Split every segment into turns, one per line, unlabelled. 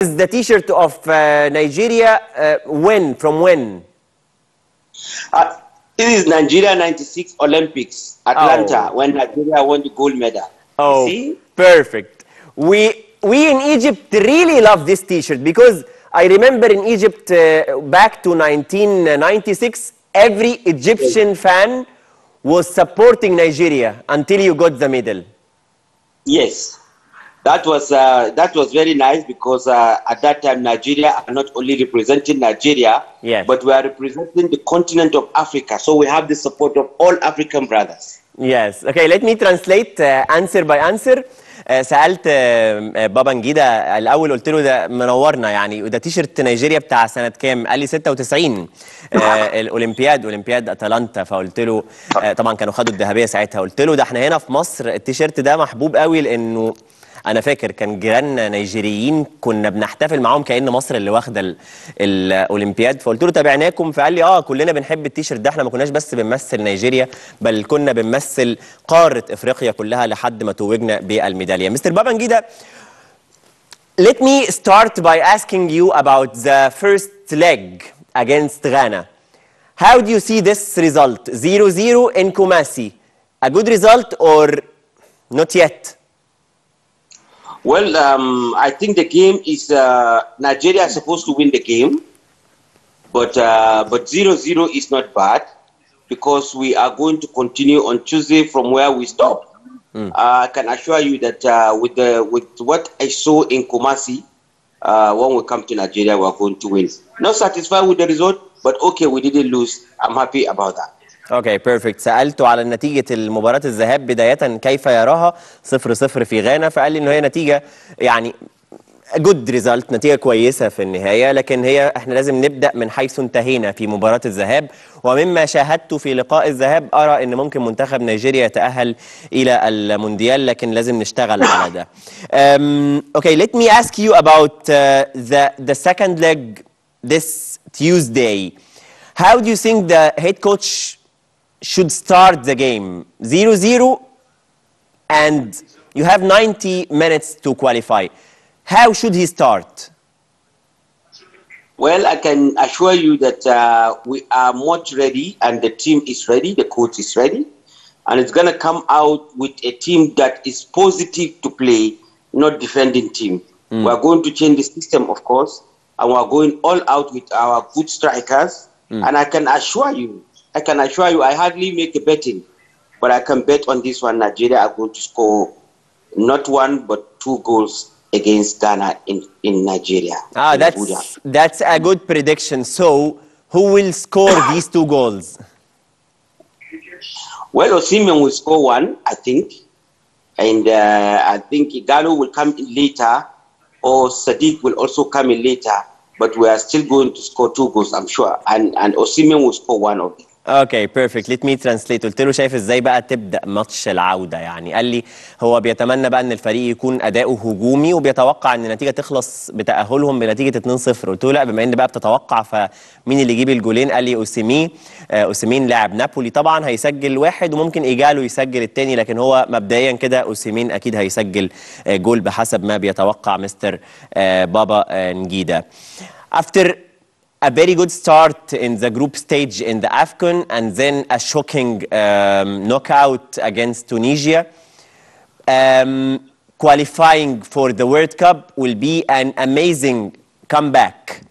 is the T-shirt of uh, Nigeria uh, when? From when?
Uh, this is Nigeria 96 Olympics, Atlanta, when Nigeria won the gold medal.
Oh,
See?
perfect. We we in Egypt really love this T-shirt because I remember in Egypt uh, back to 1996, every Egyptian fan was supporting Nigeria until you got the medal.
Yes. That was uh, that was very nice because uh, at that time Nigeria are not only representing Nigeria,
Yes.
but we are representing the continent of Africa. So we have the support of all African brothers.
Yes. Okay, let me translate uh, answer by answer. آه، سالت آه، آه، بابا نجيده الأول قلت له ده منورنا يعني وده تيشرت نيجيريا بتاع سنه كام؟ قال لي 96 آه، الاولمبياد اولمبياد اتلانتا فقلت له آه، طبعا كانوا خدوا الذهبيه ساعتها قلت له ده إحنا هنا في مصر التيشرت ده محبوب قوي لأنه أنا فاكر كان جيراننا نيجيريين كنا بنحتفل معاهم كأن مصر اللي واخدة ال- الأولمبياد فقلت له تابعناكم فقال لي آه كلنا بنحب التيشيرت ده إحنا ما كناش بس بنمثل نيجيريا بل كنا بنمثل قارة إفريقيا كلها لحد ما توجنا بالميدالية مستر بابانجيدا Let me start by asking you about the first leg against Ghana. How do you see this result? 0-0 in Kumasi. A good result or not yet?
Well, um, I think the game is uh, Nigeria is supposed to win the game, but uh, but 0-0 is not bad because we are going to continue on Tuesday from where we stopped. Uh, I can assure you that uh, with the with what I saw in Kumasi, uh, when we come to Nigeria, we are going to win. Not satisfied with the result, but okay, we didn't lose. I'm happy about that.
أوكي بيرفكت سالته على نتيجة المباراة الذهاب بداية كيف يراها؟ 0 0 في غانا. فقال لي إنه هي نتيجة يعني جود ريزلت نتيجة كويسة في النهاية. لكن هي إحنا لازم نبدأ من حيث انتهينا في مباراة الذهاب. ومما شاهدته في لقاء الذهاب أرى إن ممكن منتخب نيجيريا يتأهل إلى المونديال لكن لازم نشتغل على ده. Okay, let me ask you about uh, the the second leg this. How do you think the head coach should start the game 0-0 and you have 90 minutes to qualify. How should he start?
Well, I can assure you that uh, we are much ready, and the team is ready. The coach is ready, and it's going to come out with a team that is positive to play, not defending team. We are going to change the system, of course, and we are going all out with our good strikers. And I can assure you, I can assure you, I hardly make a betting, but I can bet on this one. Nigeria are going to score not one but two goals against Ghana in, in Nigeria.
Ah,
in Abuja.
that's that's a good prediction. So, who will score these two goals?
Well, Osimhen will score one, I think. And uh, I think Ighalo will come in later, or Sadiq will also come in later. But we are still going to score two goals, I'm sure. And, and Osimhen will score one of them.
أوكي بيرفكت ليت مي ترانسليت قلت له شايف إزاي بقى تبدأ ماتش العودة؟ يعني قال لي هو بيتمنى بقى إن الفريق يكون أداؤه هجومي وبيتوقع إن النتيجه تخلص بتأهلهم بنتيجة 2-0 قلت له لا بما إن بقى بتتوقع فمين اللي يجيب الجولين؟ قال لي أوسيمي. آه، أوسيمين لاعب نابولي. طبعا هيسجل واحد وممكن إيجالو يسجل الثاني لكن هو مبدئيا كده أوسيمين أكيد هيسجل آه، جول بحسب ما بيتوقع مستر آه، بابا نجيدا After a very good start in the group stage in the AFCON and then a shocking um, knockout against Tunisia. Um, qualifying for the World Cup will be an amazing comeback.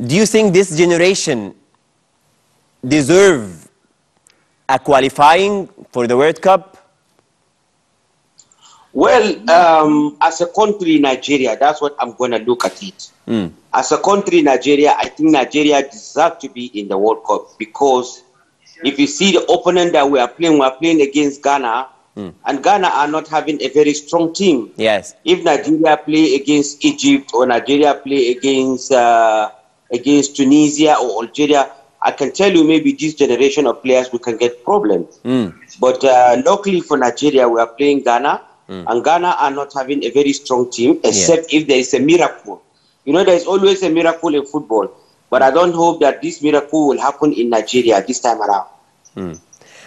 Do you think this generation deserve a qualifying for the World Cup?
Well, um, as a country, in Nigeria, that's what I'm going to look at it. As a country, in Nigeria, I think Nigeria deserves to be in the World Cup because if you see the opponent that we are playing, we are playing against Ghana, and Ghana are not having a very strong team.
Yes.
If Nigeria play against Egypt or Nigeria play against uh, against Tunisia or Algeria, I can tell you maybe this generation of players we can get problems. But uh, luckily for Nigeria, we are playing Ghana, and Ghana are not having a very strong team, except if there is a miracle. You know, there is always a miracle in football, but I don't hope that this miracle will happen in Nigeria this time around.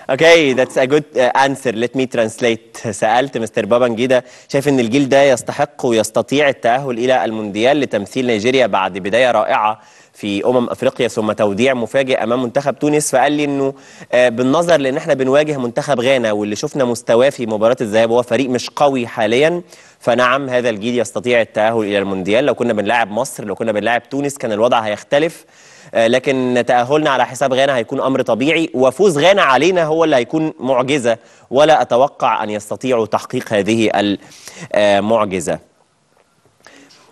Okay, that's a good uh, answer. Let me translate. سألت مستر بابانجيدا شايف ان الجيل ده يستحق ويستطيع التأهل إلى المونديال لتمثيل نيجيريا بعد بداية رائعة في أمم أفريقيا ثم توديع مفاجئ أمام منتخب تونس فقال لي إنه آه، بالنظر لأن إحنا بنواجه منتخب غانا واللي شفنا مستواه في مباراة الذهاب هو فريق مش قوي حاليا فنعم هذا الجيل يستطيع التأهل إلى المونديال. لو كنا بنلاعب مصر لو كنا بنلاعب تونس كان الوضع هيختلف. آه، لكن تأهلنا على حساب غانا هيكون أمر طبيعي. وفوز غانا علينا هو اللي هيكون معجزة. ولا أتوقع أن يستطيعوا تحقيق هذه المعجزة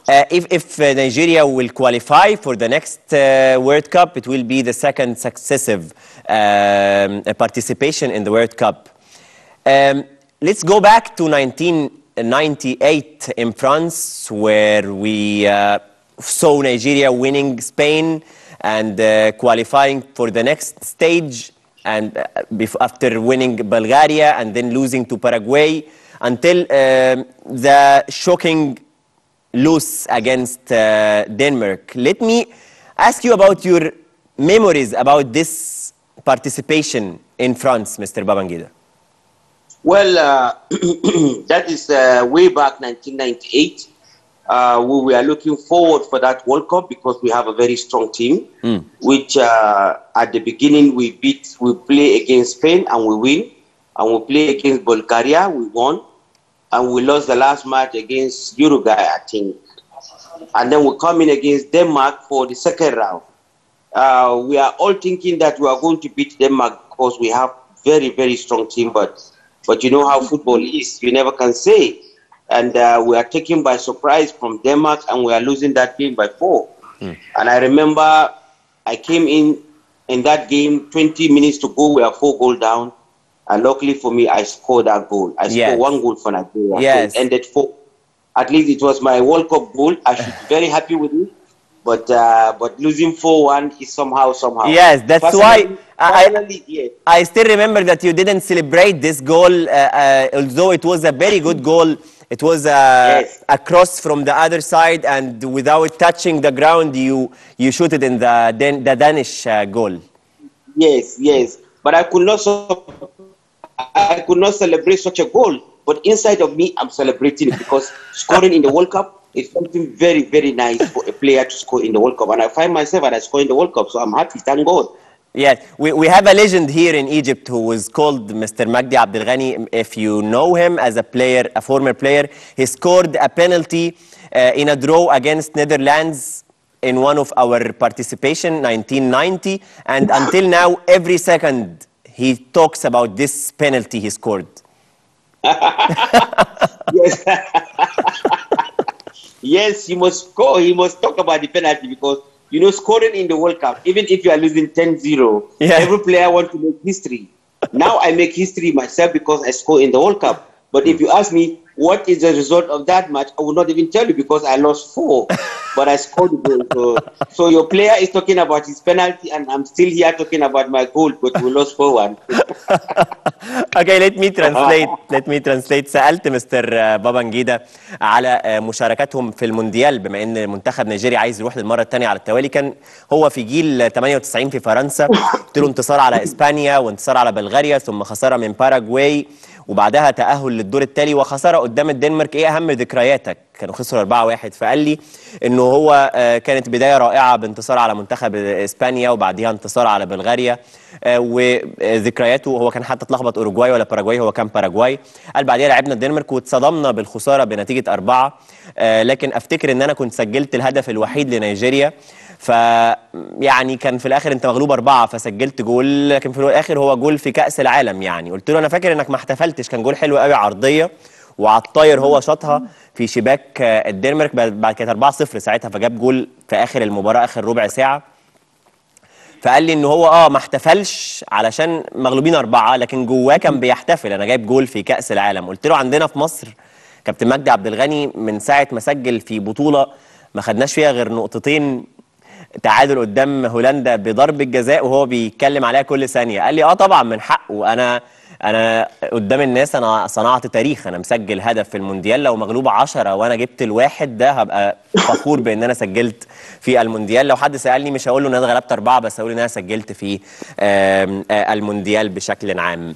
Uh, if if uh, Nigeria will qualify for the next uh, World Cup, it will be the second successive um, participation in the World Cup. Um, let's go back to 1998 in France, where we uh, saw Nigeria winning Spain and uh, qualifying for the next stage, and uh, after winning Bulgaria and then losing to Paraguay, until um the shocking lose against uh, Denmark. Let me ask you about your memories about this participation in France, Mr. Babangida.
Well, uh, that is uh, way back 1998. Uh, we were looking forward for that World Cup because we have a very strong team, which uh, at the beginning we beat, we play against Spain and we win, and we play against Bulgaria, we won, and we lost the last match against Uruguay, I think. And then we come in against Denmark for the second round. Uh, we are all thinking that we are going to beat Denmark because we have very, very strong team, but but you know how football is. You never can say. And uh, we are taken by surprise from Denmark, and we are losing that game by four. And I remember I came in in that game 20 minutes to go. We are four goal down, and luckily for me, I scored that goal. I
Yes.
scored one goal for Nigeria.
Yes.
So it ended four. At least it was my World Cup goal. I should be very happy with it. But uh, but losing four one is somehow somehow.
Yes, that's why
Personally-
I- I-
yes.
I still remember that you didn't celebrate this goal, uh, uh, although it was a very good goal. It was uh,
Yes.
a cross from the other side, and without touching the ground, you you shoot it in the Dan- the Danish uh, goal.
Yes, yes. But I could not so, I could not celebrate such a goal. But inside of me, I'm celebrating it because scoring in the World Cup is something very, very nice for a player to score in the World Cup. And I find myself and I score in the World Cup, so I'm happy. Thank God.
Yes, we, we have a legend here in Egypt who was called Mr. Magdi Abdel Ghani. If you know him as a player, a former player, he scored a penalty uh, in a draw against Netherlands in one of our participation, 1990. And until now, every second, he talks about this penalty he scored.
Yes. yes, he must score. He must talk about the penalty because, you know, scoring in the World Cup, even if you are losing 10-0,
Yeah.
every player wants to make history. Now I make history myself because I score in the World Cup. But if you ask me what is the result of that match, I will not even tell you because I lost four, but I scored the goal. So, so your player is talking about his penalty, and I'm still here talking about my goal, but we lost four one.
Okay, let me translate let me translate سألت مستر بابانجيدا على آه، مشاركاتهم في المونديال بما ان منتخب نيجيريا عايز يروح للمره الثانية على التوالي كان هو في جيل 98 في فرنسا قلت له انتصار على اسبانيا وانتصار على بلغاريا ثم خساره من باراجواي وبعدها تأهل للدور التالي وخسارة قدام الدنمارك. إيه أهم ذكرياتك؟ كانوا خسروا 4-1 فقال لي إنه هو آه، كانت بداية رائعة بانتصار على منتخب إسبانيا وبعديها انتصار على بلغاريا. آه، وذكرياته هو كان حتى اتلخبط اوروجواي ولا باراجواي هو كان باراجواي. قال بعديها لعبنا الدنمارك واتصدمنا بالخسارة بنتيجة أربعة. آه، لكن أفتكر إن أنا كنت سجلت الهدف الوحيد لنيجيريا. ف يعني كان في الآخر أنت مغلوب أربعة فسجلت جول لكن في الآخر هو جول في كأس العالم يعني. قلت له أنا فاكر إنك ما احتفلتش كان جول حلو قوي عرضية وعلى الطاير هو شاطها في شباك الدنمارك بعد كانت 4-0 ساعتها فجاب جول في آخر المباراة آخر ربع ساعة. فقال لي إن هو آه ما احتفلش علشان مغلوبين أربعة لكن جواه كان بيحتفل أنا جايب جول في كأس العالم. قلت له عندنا في مصر كابتن مجدي عبد الغني من ساعة ما سجل في بطولة ما خدناش فيها غير نقطتين تعادل قدام هولندا بضربة جزاء وهو بيتكلم عليها كل ثانية. قال لي آه طبعا من حقه. أنا أنا قدام الناس أنا صنعت تاريخ. أنا مسجل هدف في المونديال. لو مغلوب 10 وأنا جبت الواحد ده هبقى فخور بإن أنا سجلت في المونديال. لو حد سألني مش هقول له إن أنا غلبت أربعة بس هقول إن أنا سجلت في المونديال بشكل عام.